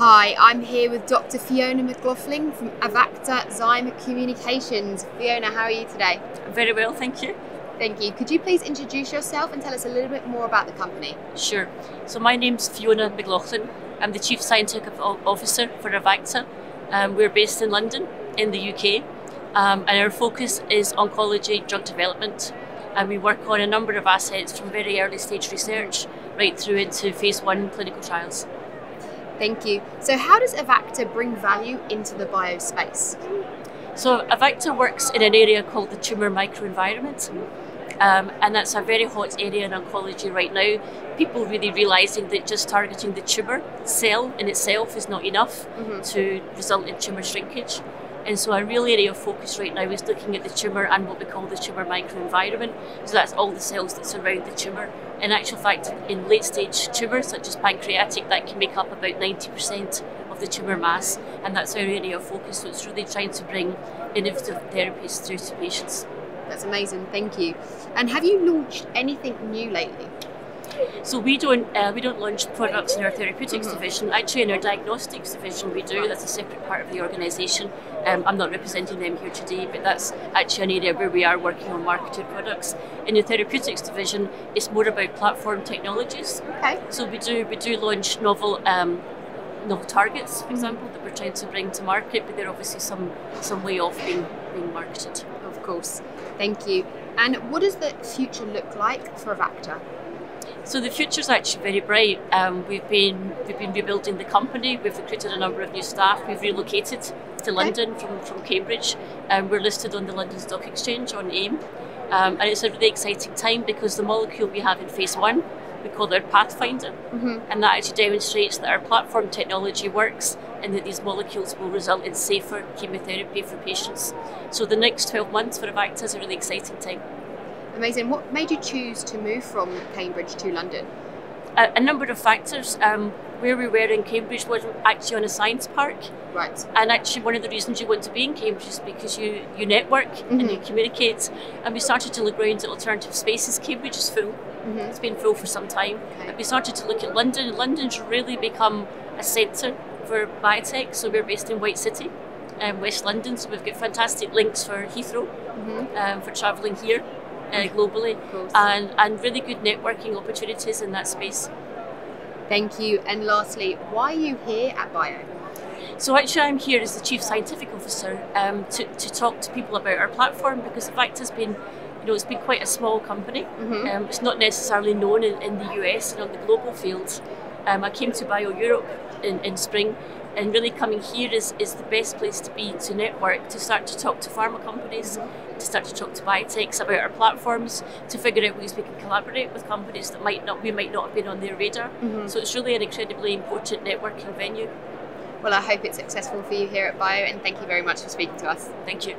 Hi, I'm here with Dr. Fiona McLaughlin from Avacta Zyme Communications. Fiona, how are you today? Very well, thank you. Thank you. Could you please introduce yourself and tell us a little bit more about the company? Sure. So my name's Fiona McLaughlin. I'm the Chief Scientific Officer for Avacta. Um, we're based in London, in the UK, um, and our focus is oncology drug development. And we work on a number of assets from very early stage research right through into phase one clinical trials. Thank you. So, how does Avacta bring value into the biospace? So, Avacta works in an area called the tumour microenvironment. Um, and that's a very hot area in oncology right now. People really realising that just targeting the tumour cell in itself is not enough mm-hmm. to result in tumour shrinkage. And so a real area of focus right now is looking at the tumour and what we call the tumour microenvironment. So that's all the cells that surround the tumour. In actual fact, in late stage tumours such as pancreatic, that can make up about 90% of the tumour mass, and that's our area of focus. So it's really trying to bring innovative therapies through to patients. That's amazing, thank you. And have you launched anything new lately? So we don't uh, we don't launch products in our therapeutics mm-hmm. division. Actually, in our diagnostics division, we do. That's a separate part of the organisation. Um, I'm not representing them here today, but that's actually an area where we are working on marketed products. In the therapeutics division, it's more about platform technologies. Okay. So we do we do launch novel. Um, novel targets, for example, that we're trying to bring to market, but they're obviously some some way off being being marketed. Of course. Thank you. And what does the future look like for Avacta? So the future is actually very bright. Um, we've been we've been rebuilding the company. We've recruited a number of new staff. We've relocated to London from, from Cambridge. and um, we're listed on the London Stock Exchange on AIM. Um, and it's a really exciting time because the molecule we have in phase one, we call it Pathfinder, mm-hmm. and that actually demonstrates that our platform technology works and that these molecules will result in safer chemotherapy for patients. So the next 12 months for Avacta is a really exciting time. Amazing. What made you choose to move from Cambridge to London? A, a number of factors. Um, where we were in Cambridge was actually on a science park. Right. And actually, one of the reasons you want to be in Cambridge is because you, you network mm-hmm. and you communicate. And we started to look around at alternative spaces. Cambridge is full. Mm-hmm. It's been full for some time. Okay. But we started to look at London. London's really become a centre for biotech. So we're based in White City, um, West London. So we've got fantastic links for Heathrow mm-hmm. um, for travelling here uh, globally, and and really good networking opportunities in that space. Thank you. And lastly, why are you here at Bio? So actually, I'm here as the Chief Scientific Officer um, to, to talk to people about our platform because the fact has been you know, it's been quite a small company. Mm-hmm. Um, it's not necessarily known in, in, the US and on the global field. Um, I came to Bio Europe in, in spring and really coming here is, is the best place to be to network, to start to talk to pharma companies, to start to talk to biotechs about our platforms, to figure out ways we can collaborate with companies that might not we might not have been on their radar. Mm-hmm. So it's really an incredibly important networking venue. Well, I hope it's successful for you here at Bio, and thank you very much for speaking to us. Thank you.